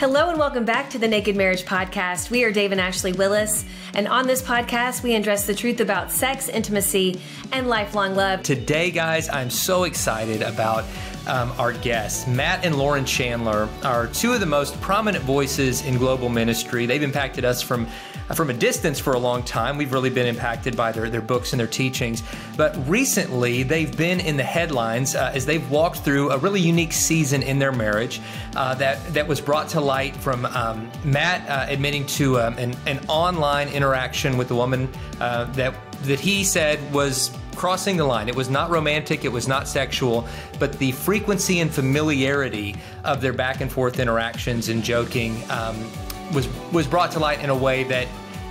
Hello and welcome back to the Naked Marriage Podcast. We are Dave and Ashley Willis, and on this podcast, we address the truth about sex, intimacy, and lifelong love. Today, guys, I'm so excited about um, our guests. Matt and Lauren Chandler are two of the most prominent voices in global ministry. They've impacted us from from a distance for a long time. We've really been impacted by their, their books and their teachings. But recently, they've been in the headlines uh, as they've walked through a really unique season in their marriage uh, that, that was brought to light from um, Matt uh, admitting to um, an, an, online interaction with a woman uh, that, that he said was crossing the line. It was not romantic, it was not sexual, but the frequency and familiarity of their back and forth interactions and joking um, was was brought to light in a way that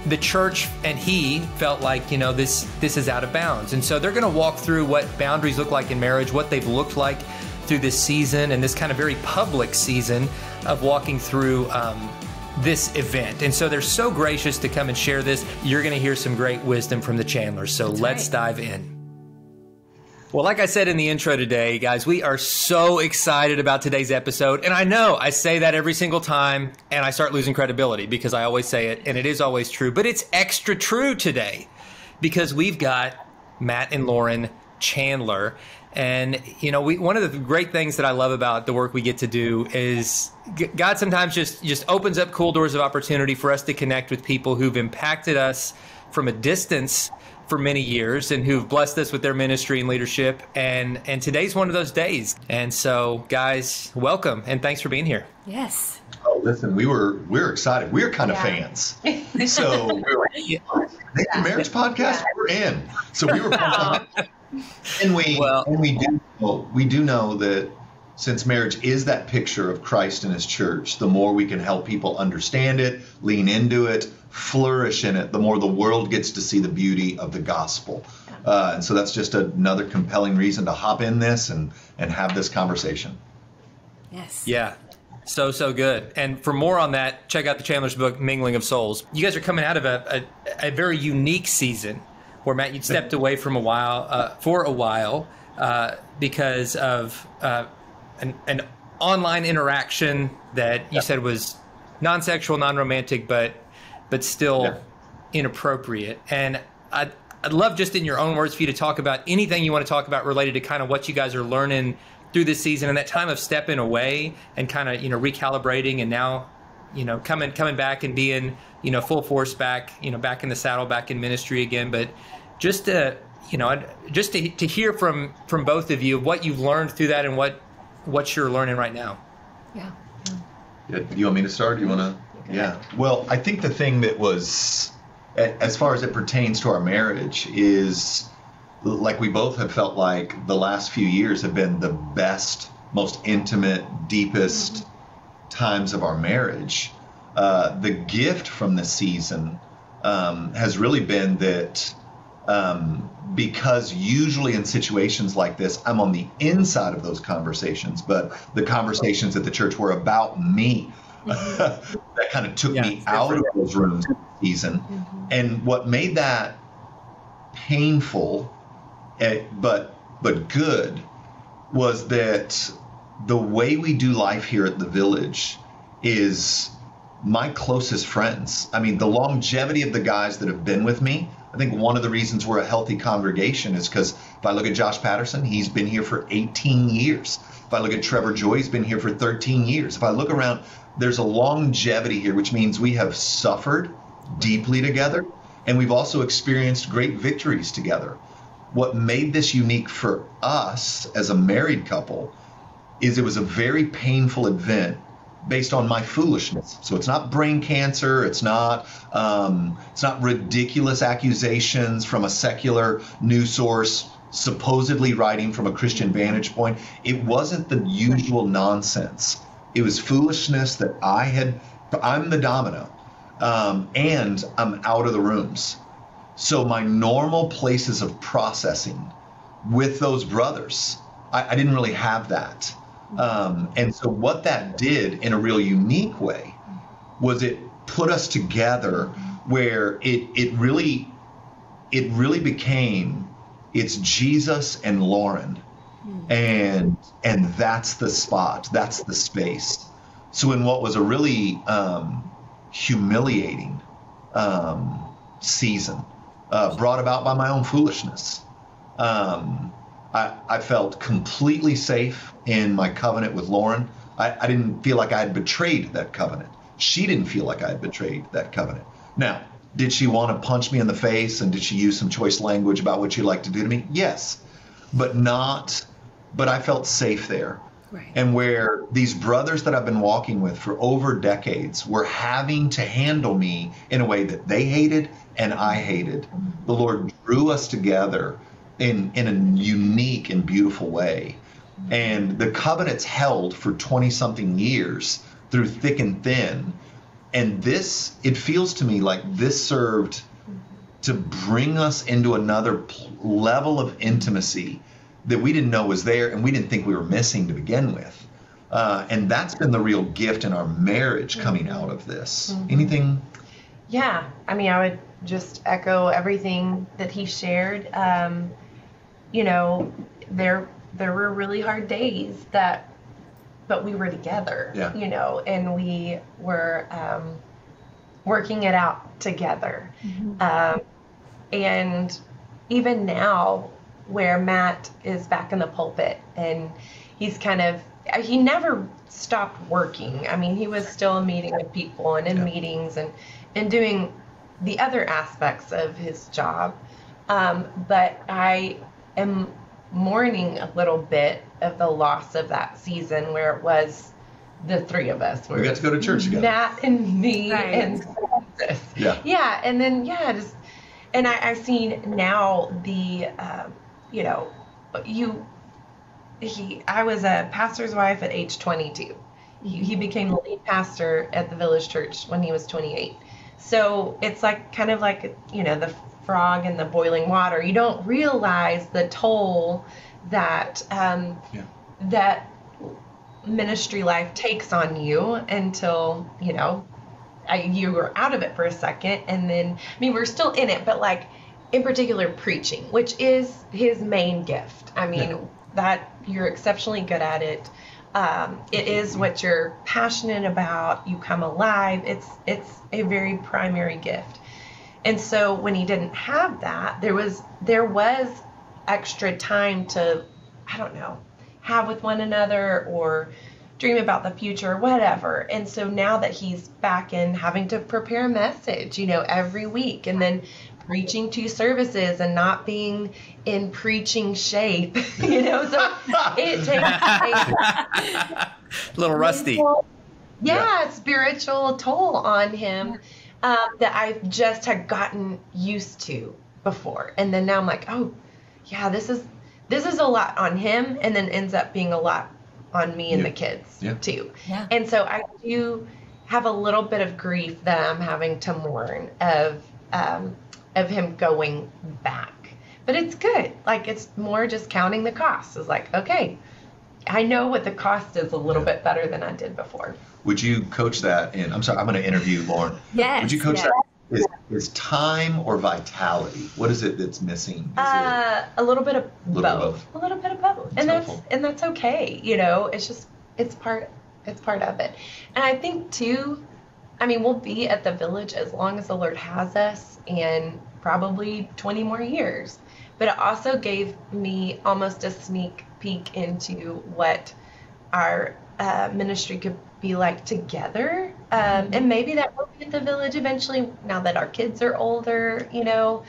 the church and he felt like you know this this is out of bounds and so they're going to walk through what boundaries look like in marriage what they've looked like through this season and this kind of very public season of walking through um, this event. And so they're so gracious to come and share this. You're going to hear some great wisdom from the Chandlers. So That's let's right. dive in. Well, like I said in the intro today, guys, we are so excited about today's episode. And I know I say that every single time and I start losing credibility because I always say it and it is always true. But it's extra true today because we've got Matt and Lauren Chandler. And, you know, we, one of the great things that I love about the work we get to do is God sometimes just, just opens up cool doors of opportunity for us to connect with people who've impacted us from a distance for many years and who've blessed us with their ministry and leadership. And and today's one of those days. And so, guys, welcome and thanks for being here. Yes. Oh, listen, we were we are excited. We are kind yeah. of fans. So we were, yeah. marriage podcast. Yeah. We're in. So we were. and we well, and we do we do know that since marriage is that picture of Christ and His church, the more we can help people understand it, lean into it, flourish in it, the more the world gets to see the beauty of the gospel. Uh, and so that's just another compelling reason to hop in this and, and have this conversation. Yes. Yeah. So, so good. And for more on that, check out the Chandler's book, Mingling of Souls. You guys are coming out of a, a, a very unique season where, Matt, you stepped away from a while, uh, for a while, uh, because of uh, an, an online interaction that you yeah. said was non-sexual, non-romantic, but but still yeah. inappropriate. And I'd, I'd love just in your own words for you to talk about anything you want to talk about related to kind of what you guys are learning through this season and that time of stepping away and kind of you know recalibrating and now you know coming coming back and being you know full force back you know back in the saddle back in ministry again but just to you know just to, to hear from from both of you what you've learned through that and what what you're learning right now yeah, yeah. you want me to start do you want to yeah. Well, I think the thing that was, as far as it pertains to our marriage, is like we both have felt like the last few years have been the best, most intimate, deepest times of our marriage. Uh, the gift from this season um, has really been that um, because usually in situations like this, I'm on the inside of those conversations, but the conversations at the church were about me. that kind of took yeah, me out of those rooms season. Mm-hmm. And what made that painful, eh, but but good, was that the way we do life here at the village is my closest friends. I mean, the longevity of the guys that have been with me. I think one of the reasons we're a healthy congregation is because if I look at Josh Patterson, he's been here for 18 years. If I look at Trevor Joy, he's been here for 13 years. If I look around there's a longevity here, which means we have suffered deeply together and we've also experienced great victories together. What made this unique for us as a married couple is it was a very painful event based on my foolishness. So it's not brain cancer. It's not um, it's not ridiculous accusations from a secular news source supposedly writing from a Christian vantage point. It wasn't the usual nonsense it was foolishness that I had. I'm the domino, um, and I'm out of the rooms. So my normal places of processing with those brothers, I, I didn't really have that. Um, and so what that did in a real unique way was it put us together where it it really it really became it's Jesus and Lauren. And and that's the spot that's the space. So in what was a really um, humiliating um, season, uh, brought about by my own foolishness, um, I, I, felt completely safe in my covenant with Lauren. I, I didn't feel like I had betrayed that covenant. She didn't feel like I had betrayed that covenant. Now, did she want to punch me in the face and did she use some choice language about what she'd like to do to me? Yes, but not. But I felt safe there. Right. And where these brothers that I've been walking with for over decades were having to handle me in a way that they hated and I hated. The Lord drew us together in, in a unique and beautiful way. And the covenants held for 20 something years through thick and thin. And this, it feels to me like this served to bring us into another level of intimacy that we didn't know was there and we didn't think we were missing to begin with. Uh, and that's been the real gift in our marriage coming mm-hmm. out of this. Mm-hmm. Anything? Yeah, I mean, I would just echo everything that he shared. Um, you know, there there were really hard days that, but we were together. Yeah. You know, and we were um, working it out together. Mm-hmm. Um, and even now, where Matt is back in the pulpit and he's kind of he never stopped working. I mean, he was still meeting with people and in yeah. meetings and and doing the other aspects of his job. Um, but I am mourning a little bit of the loss of that season where it was the three of us. We got to go to church together. Matt and me right. and yeah, yeah, and then yeah, just and I, I've seen now the. Um, you know, you he I was a pastor's wife at age 22. He, he became the lead pastor at the village church when he was 28. So it's like kind of like you know the frog in the boiling water. You don't realize the toll that um, yeah. that ministry life takes on you until you know I, you were out of it for a second, and then I mean we're still in it, but like in particular preaching, which is his main gift. I mean, yeah. that you're exceptionally good at it. Um, it is what you're passionate about. You come alive. It's it's a very primary gift. And so when he didn't have that, there was there was extra time to I don't know have with one another or dream about the future, whatever. And so now that he's back in having to prepare a message, you know, every week, and then preaching two services and not being in preaching shape, you know. So it takes a little rusty. Mental, yeah, yeah, spiritual toll on him um, that I just had gotten used to before, and then now I'm like, oh, yeah, this is this is a lot on him, and then ends up being a lot on me and yeah. the kids yeah. too. Yeah. And so I do have a little bit of grief that I'm having to mourn of um, of him going back. But it's good. Like it's more just counting the costs. It's like, okay, I know what the cost is a little bit better than I did before. Would you coach that in? I'm sorry, I'm going to interview Lauren. yes. Would you coach yes. that? Is, is time or vitality? What is it that's missing? Uh, a little bit of both. both. A little bit of both, that's and that's helpful. and that's okay. You know, it's just it's part it's part of it. And I think too, I mean, we'll be at the village as long as the Lord has us, and probably 20 more years. But it also gave me almost a sneak peek into what our uh, ministry could be like together. Um, and maybe that will be at the village eventually now that our kids are older, you know.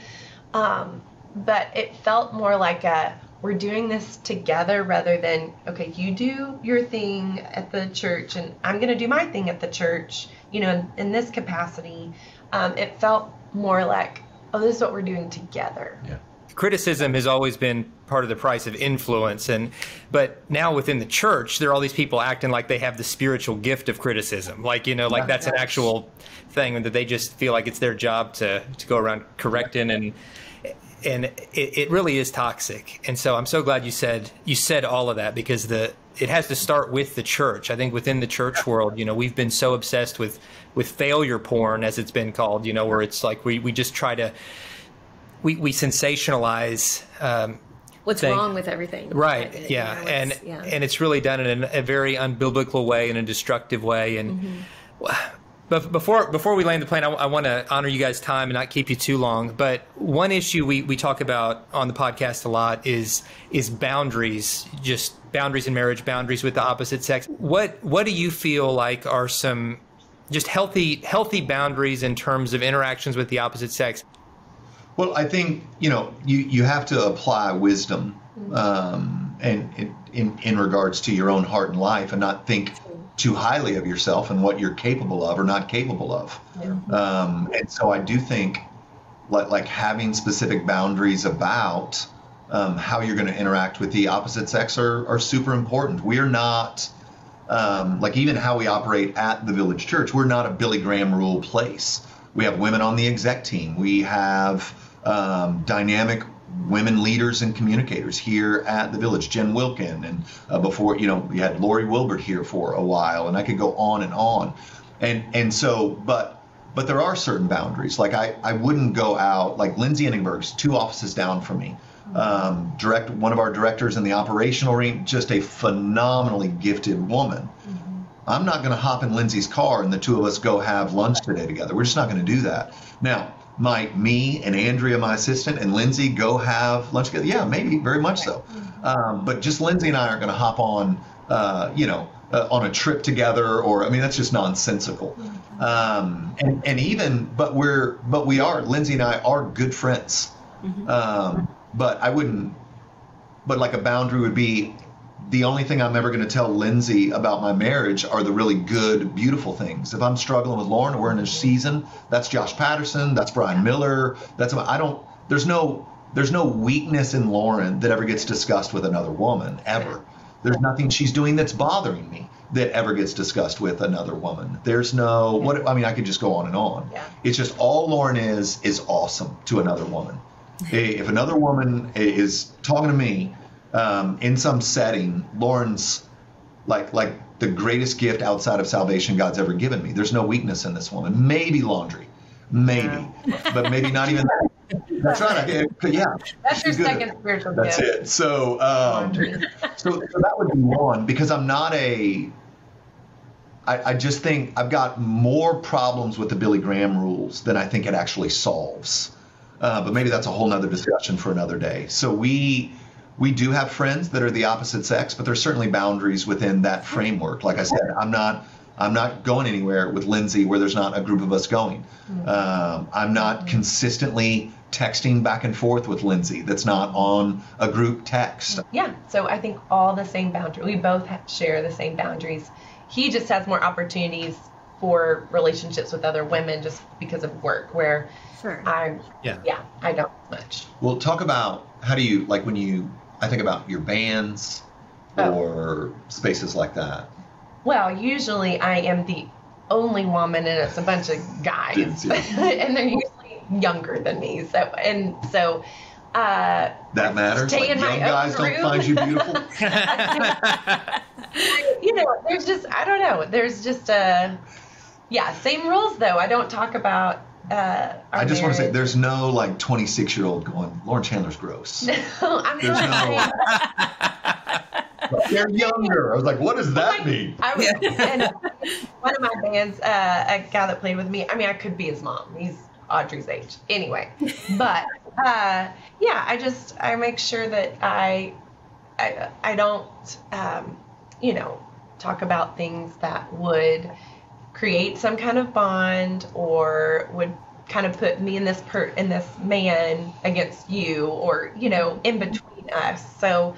Um, but it felt more like a we're doing this together rather than okay you do your thing at the church and i'm going to do my thing at the church you know in, in this capacity um, it felt more like oh, this is what we're doing together. Yeah. Criticism has always been part of the price of influence, and but now within the church, there are all these people acting like they have the spiritual gift of criticism, like you know, like that's an actual thing, and that they just feel like it's their job to to go around correcting and and it, it, really is toxic. And so I'm so glad you said you said all of that because the it has to start with the church. I think within the church world, you know, we've been so obsessed with with failure porn, as it's been called, you know, where it's like we we just try to we we sensationalize. Um, what's thing. wrong with everything. Right. Yeah. you know, and it's- yeah. and it's really done in a, a very unbiblical way and a destructive way. And Mm-hmm. but before before we land the plane, I, I want to honor you guys' time and not keep you too long. But one issue we, we talk about on the podcast a lot is is boundaries, just boundaries in marriage, boundaries with the opposite sex. What what do you feel like are some just healthy healthy boundaries in terms of interactions with the opposite sex? Well, I think you know you you have to apply wisdom, um, and in, in in regards to your own heart and life, and not think too highly of yourself and what you're capable of or not capable of. Um, and so I do think like like having specific boundaries about um, how you're going to interact with the opposite sex are are super important. We're not. Um, like even how we operate at the Village Church, we're not a Billy Graham rule place. We have women on the exec team. We have um, dynamic women leaders and communicators here at the Village. Jen Wilkin, and uh, before you know, we had Lori Wilbert here for a while, and I could go on and on. And and so, but but there are certain boundaries. Like I I wouldn't go out like Lindsay Inningberg's two offices down from me um, direct one of our directors in the operational ring, just a phenomenally gifted woman. I'm not going to hop in Lindsay's car and the two of us go have lunch today together. We're just not going to do that. Now, might me and Andrea, my assistant, and Lindsay go have lunch together? Yeah, maybe, very much so. Um, but just Lindsay and I aren't going to hop on, uh, you know, uh, on a trip together, or I mean, that's just nonsensical. Um, and and even, but we're, but we are. Lindsay and I are good friends. Um, but I wouldn't. But like a boundary would be the only thing I'm ever going to tell Lindsay about my marriage are the really good, beautiful things. If I'm struggling with Lauren, we're in a season, that's Josh Patterson, that's Brian Miller, that's I don't. There's no there's no weakness in Lauren that ever gets discussed with another woman ever. There's nothing she's doing that's bothering me that ever gets discussed with another woman. There's no what I mean. I could just go on and on. Yeah. It's just all Lauren is is awesome to another woman. Eh, if another woman is talking to me um, in some setting, Lauren's like like the greatest gift outside of salvation God's ever given me. There's no weakness in this woman. Maybe laundry, maybe, but maybe not even. that. That's right. I, yeah, That's your she's good at second spiritual gift. That's gift. it. So, um, so, so that would be one because I'm not a. I, I just think I've got more problems with the Billy Graham rules than I think it actually solves. Uh, but maybe that's a whole nother discussion for another day. So we we do have friends that are the opposite sex, but there's certainly boundaries within that framework. Like I said, I'm not I'm not going anywhere with Lindsay where there's not a group of us going. Um, I'm not consistently texting back and forth with Lindsay that's not on a group text. Yeah, so I think all the same boundaries. We both share the same boundaries. He just has more opportunities for relationships with other women just because of work, where Sure. I, Yeah. yeah, I don't much. Well, talk about how do you like when you I think about your bands Oh. or spaces like that. Well, usually I am the only woman, and it's a bunch of guys, and they're usually younger than me. So and so, uh, That matters. Stay Like in my young guys own don't find you beautiful. you know, there's just I don't know. There's just a yeah, same rules though. I don't talk about. Uh, I just want to say there's no like 26 year old going, Lauren Chandler's gross. No, I'm There's no- saying. They're younger. I was like, what does that mean? I was, and one of my bands, uh, a guy that played with me. I mean, I could be his mom. He's Audrey's age, anyway. But uh, yeah, I just I make sure that I I, I don't um, you know talk about things that would create some kind of bond or would kind of put me and this per and this man against you or you know in between us. So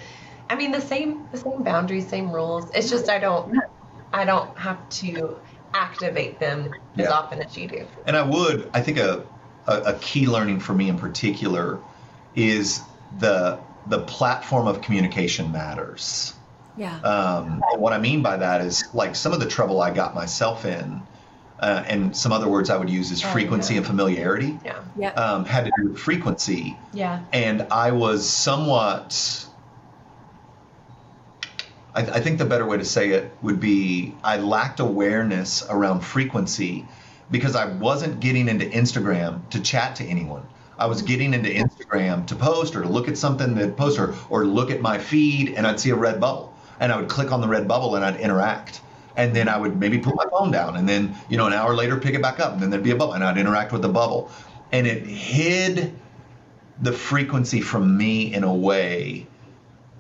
I mean the same the same boundaries, same rules. It's just I don't I don't have to activate them as Yeah. often as you do. And I would, I think a, a, a key learning for me in particular is the the platform of communication matters. Yeah. Um, and what I mean by that is like some of the trouble I got myself in, uh, and some other words I would use is Oh, frequency yeah. and familiarity, Yeah. yeah. um, had to do with frequency. Yeah. And I was somewhat, I, I think the better way to say it would be I lacked awareness around frequency because I wasn't getting into Instagram to chat to anyone. I was getting into Instagram to post or to look at something that post or, or look at my feed and I'd see a red bubble and I would click on the red bubble and I'd interact. And then I would maybe put my phone down and then, you know, an hour later pick it back up and then there'd be a bubble and I'd interact with the bubble. And it hid the frequency from me in a way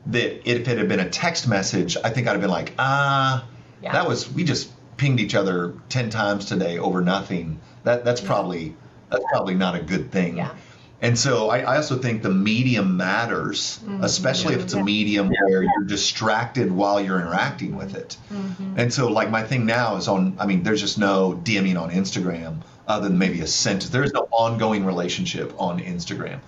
that if it had been a text message, I think I'd have been like, ah, Yeah. that was we just pinged each other ten times today over nothing. That that's probably that's probably not a good thing. Yeah. And so I, I also think the medium matters, Mm-hmm. especially if it's a medium where you're distracted while you're interacting with it. Mm-hmm. And so like my thing now is on I mean, there's just no DMing on Instagram other than maybe a sentence. There is no ongoing relationship on Instagram.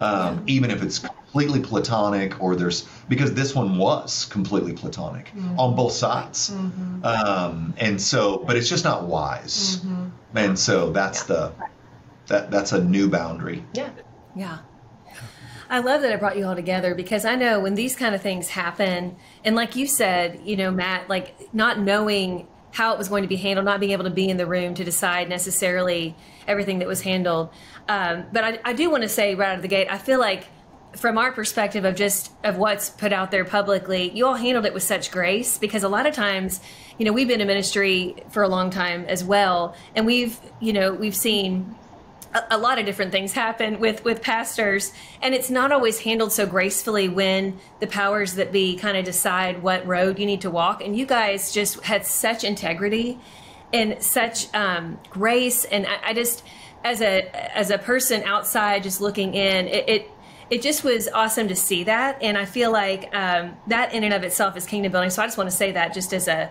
Um, even if it's completely platonic or there's because this one was completely platonic Mm-hmm. on both sides um, and so but it's just not wise and so that's the that that's a new boundary Yeah. Yeah. I love that I brought you all together because I know when these kind of things happen, and like you said, you know, Matt, like not knowing how it was going to be handled, not being able to be in the room to decide necessarily everything that was handled. Um, but I, I do want to say right out of the gate, I feel like from our perspective of just of what's put out there publicly, you all handled it with such grace because a lot of times, you know, we've been in ministry for a long time as well, and we've, you know, we've seen a, a lot of different things happen with with pastors and it's not always handled so gracefully when the powers that be kind of decide what road you need to walk. And you guys just had such integrity and such um, grace. And I, I just as a as a person outside just looking in it, it it just was awesome to see that. And i feel like um, that in and of itself is kingdom building. So i just want to say that just as a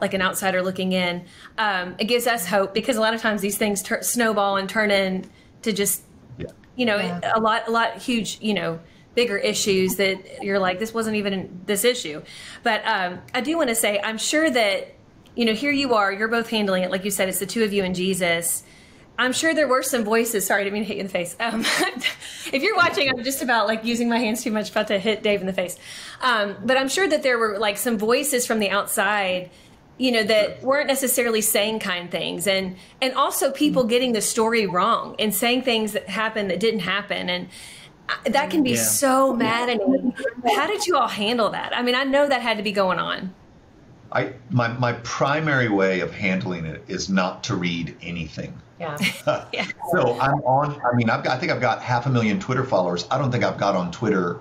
like an outsider looking in um, it gives us hope because a lot of times these things tur snowball and turn into just yeah. you know Yeah. a lot a lot huge you know bigger issues that you're like this wasn't even this issue. But um, i do want to say i'm sure that you know here you are you're both handling it. Like you said it's the two of you and jesus. I'm sure there were some voices sorry i didn't mean to hit you in the face. Um, if you're watching i'm just about like using my hands too much about to hit dave in the face. Um, but i'm sure that there were like some voices from the outside you know that weren't necessarily saying kind things and and also people mm-hmm. getting the story wrong and saying things that happened that didn't happen and uh, that can be Yeah. so maddening how did you all handle that i mean i know that had to be going on I my my primary way of handling it is not to read anything. Yeah. yeah So I'm on. I mean, I've got. I think I've got half a million Twitter followers. I don't think I've got on Twitter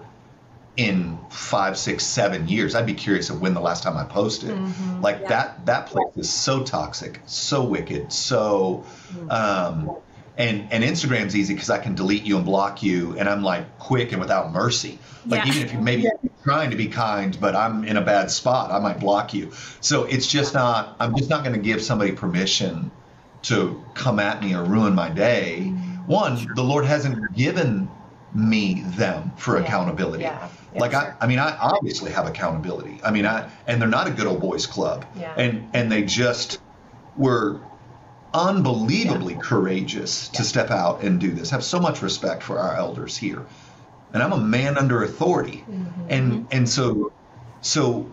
in five, six, seven years. I'd be curious of when the last time I posted. Mm-hmm. Like Yeah. that. That place is so toxic, so wicked, so. Mm-hmm. Um, and and Instagram's easy because I can delete you and block you, and I'm like quick and without mercy. Like Yeah. even if you maybe trying to be kind, but I'm in a bad spot, I might block you. So it's just not. I'm just not going to give somebody permission to come at me or ruin my day. Mm-hmm. One, the Lord hasn't given me them for Yeah. accountability. Yeah. Yeah, like sure. I, I mean, I obviously have accountability. I mean, I and they're not a good old boys club. Yeah. And and they just were unbelievably courageous to step out and do this. Have so much respect for our elders here. And I'm a man under authority. Mm-hmm. And and so so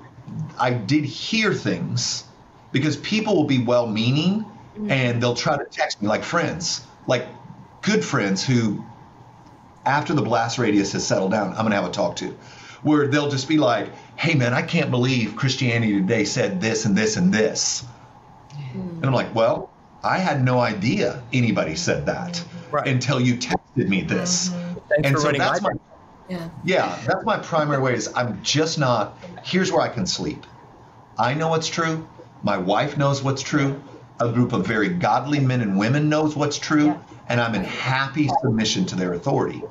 I did hear things because people will be well meaning mm-hmm. and they'll try to text me like friends, like good friends who after the blast radius has settled down, I'm gonna have a talk to. Where they'll just be like, hey man, I can't believe Christianity Today said this and this and this. Hmm. And I'm like, well, I had no idea anybody said that Right. until you texted me this. Mm-hmm. Thanks And for so that's my my yeah yeah, that's my primary way is I'm just not here's where I can sleep. I know what's true. My wife knows what's true. A group of very godly men and women knows what's true. Yeah. And I'm in happy submission to their authority.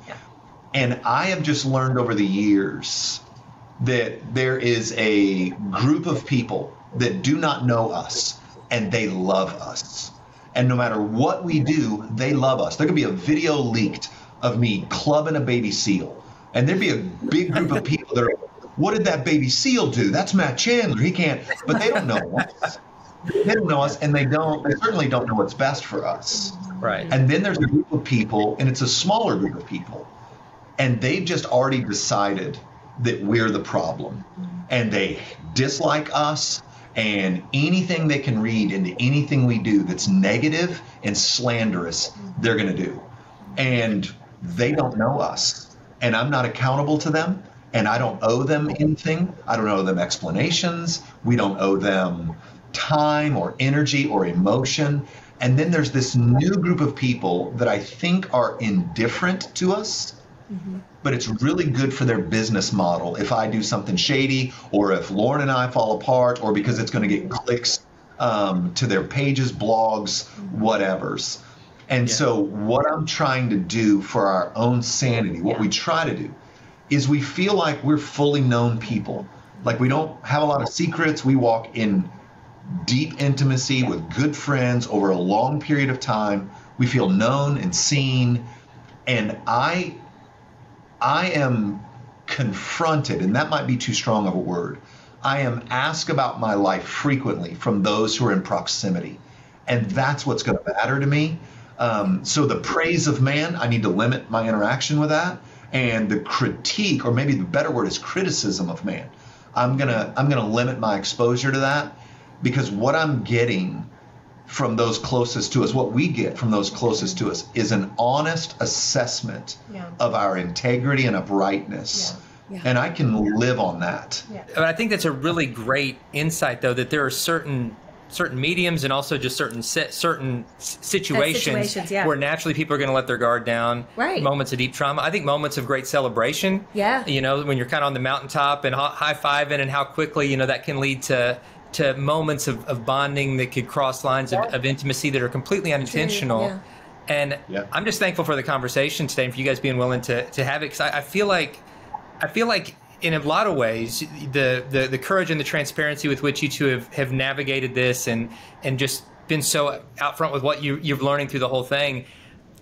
And I have just learned over the years that there is a group of people that do not know us and they love us. And no matter what we do, they love us. There could be a video leaked of me clubbing a baby seal. And there'd be a big group of people that are, what did that baby seal do? That's Matt Chandler. He can't, but they don't know us. They don't know us, and they don't, they certainly don't know what's best for us. Right. And then there's a group of people, and it's a smaller group of people, and they've just already decided that we're the problem. And they dislike us, and anything they can read into anything we do that's negative and slanderous, they're going to do. And they don't know us, and I'm not accountable to them, and I don't owe them anything. I don't owe them explanations. We don't owe them time or energy or emotion. And then there's this new group of people that I think are indifferent to us, mm-hmm. but it's really good for their business model if I do something shady or if Lauren and I fall apart or because it's going to get clicks um, to their pages, blogs, whatevers. And yeah. so, what I'm trying to do for our own sanity, what yeah. we try to do, is we feel like we're fully known people. Like we don't have a lot of secrets. We walk in deep intimacy with good friends over a long period of time. We feel known and seen. And I I am confronted, and that might be too strong of a word. I am asked about my life frequently from those who are in proximity. And that's what's going to matter to me. Um, so the praise of man, I need to limit my interaction with that. And the critique, or maybe the better word is criticism of man, I'm gonna I'm gonna limit my exposure to that because what I'm getting from those closest to us, what we get from those closest to us, is an honest assessment yeah. of our integrity and uprightness. Yeah. Yeah. And I can live on that. But I think that's a really great insight, though, that there are certain certain mediums and also just certain certain situations, situations yeah. where naturally people are going to let their guard down. Right. Moments of deep trauma. I think moments of great celebration. Yeah. You know, when you're kind of on the mountaintop and high fiving, and how quickly you know that can lead to to moments of, of bonding that could cross lines of, of intimacy that are completely unintentional. Yeah. And yeah. I'm just thankful for the conversation today and for you guys being willing to, to have it. Cause I, I feel like, I feel like in a lot of ways, the, the, the courage and the transparency with which you two have, have navigated this and, and just been so out front with what you, you're learning through the whole thing,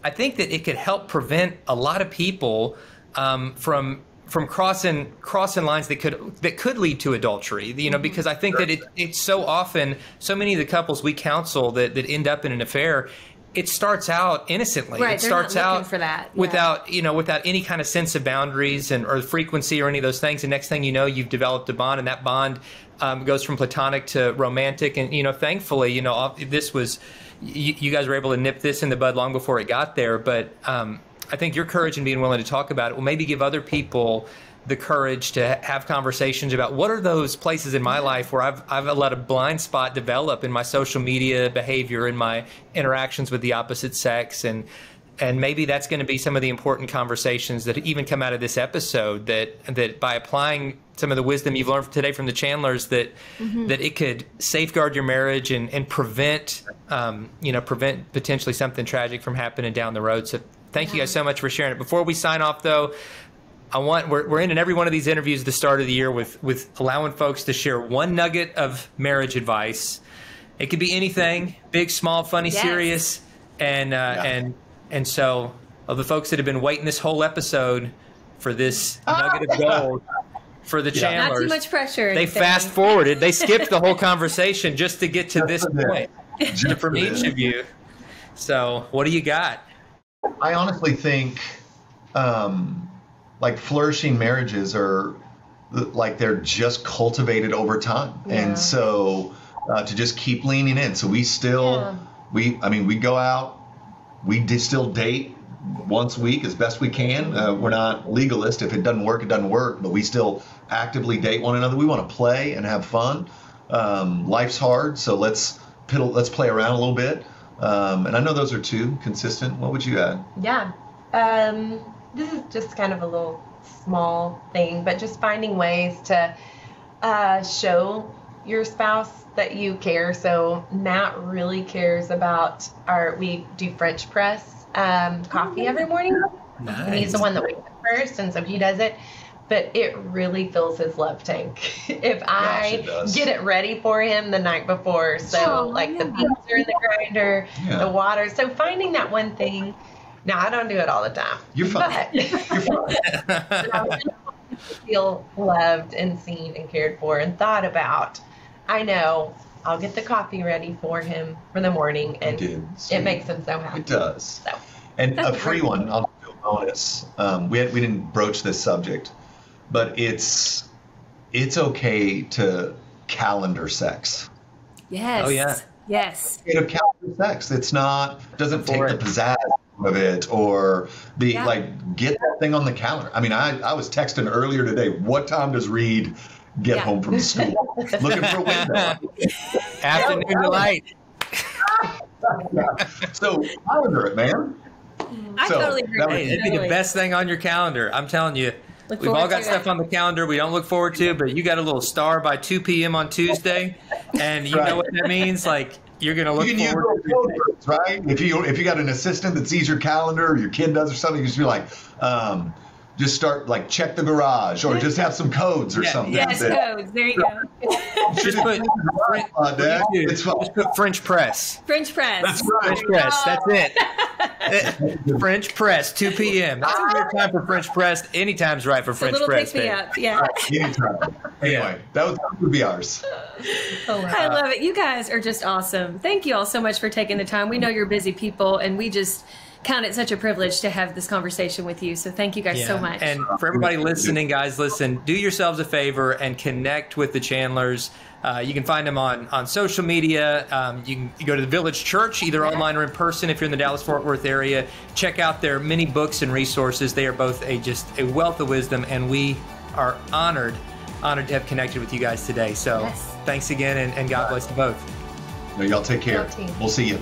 I think that it could help prevent a lot of people um, from from crossing crossing lines that could that could lead to adultery you know because i think that it it's so often so many of the couples we counsel that that end up in an affair it starts out innocently. Right, it starts out for that. Yeah. without you know without any kind of sense of boundaries and or frequency or any of those things. And next thing you know, you've developed a bond, and that bond um, goes from platonic to romantic. And you know, thankfully, you know, this was you, you, guys were able to nip this in the bud long before it got there. But um, I think your courage and being willing to talk about it will maybe give other people the courage to have conversations about what are those places in my life where I've, I've let a blind spot develop in my social media behavior in my interactions with the opposite sex and and maybe that's going to be some of the important conversations that even come out of this episode that that by applying some of the wisdom you've learned today from the Chandlers that mm-hmm. that it could safeguard your marriage and and prevent um, you know prevent potentially something tragic from happening down the road so Thank you guys so much for sharing it. Before we sign off, though, I want we're, we're in every one of these interviews at the start of the year with with allowing folks to share one nugget of marriage advice. It could be anything, big, small, funny, yes. serious, and uh, yeah. and and so of the folks that have been waiting this whole episode for this nugget of gold for the yeah. Chandlers. Not too much pressure. They fast forwarded. They skipped the whole conversation just to get to this point from each of you. So, what do you got? I honestly think, um, like flourishing marriages are like they're just cultivated over time, yeah. and so uh, to just keep leaning in. So we still, yeah. we, I mean, we go out, we still date once a week as best we can. Uh, we're not legalist. If it doesn't work, it doesn't work. But we still actively date one another. We want to play and have fun. Um, life's hard, so let's piddle, let's play around a little bit. Um, and I know those are two consistent. What would you add? Yeah. Um, this is just kind of a little small thing, but just finding ways to uh, show your spouse that you care. So Matt really cares about our. We do French press um, coffee every morning. Nice. And he's the one that wakes up first, and so he does it but it really fills his love tank if I it get it ready for him the night before. So, oh, like yeah. the beans are in the grinder, yeah. the water. So, finding that one thing. Now, I don't do it all the time. You're fine. But, You're fine. feel loved and seen and cared for and thought about. I know I'll get the coffee ready for him for the morning, and it makes him so happy. It does. So, and a free one, I'll do a bonus. Um, we had, we didn't broach this subject, but it's it's okay to calendar sex. Yes. Oh yeah. Yes. It's calendar sex. It's not doesn't take the pizzazz of it or the Yeah. like get that thing on the calendar. I mean, I, I was texting earlier today, what time does Reed get Yeah. home from school? Looking for a window. Afternoon delight. so calendar it, man. I So, totally agree. that with would- you, it'd be the best thing on your calendar. I'm telling you. Look We've all got stuff it. on the calendar we don't look forward to, but you got a little star by 2 p.m. on Tuesday, and you Right. know what that means? Like you're gonna look You can use forward. those code words, right? If you if you got an assistant that sees your calendar, or your kid does or something, you just be like, um, just start like check the garage, or just have some codes or Yeah, something. Yes, that- codes. There you go. Just put, Uh, Dad, it's fine. just put French press. French press. That's right. French press. That's it. French press, 2 p.m. That's a good time for French press. Anytime's right for It's a French little press. pick me up. Yeah. Anytime. Anyway, that, was, that would be ours. Oh, I love it. You guys are just awesome. Thank you all so much for taking the time. We know you're busy people, and we just count it such a privilege to have this conversation with you. So thank you guys so much. And for everybody listening, guys, listen, do yourselves a favor and connect with the Chandlers. Uh, you can find them on, on social media. Um, you can you go to the Village Church, either online or in person if you're in the Dallas Fort Worth area. Check out their many books and resources. They are both a just a wealth of wisdom, and we are honored honored to have connected with you guys today. So Yes. thanks again, and, and God bless you both. No, y'all take care. We'll see you.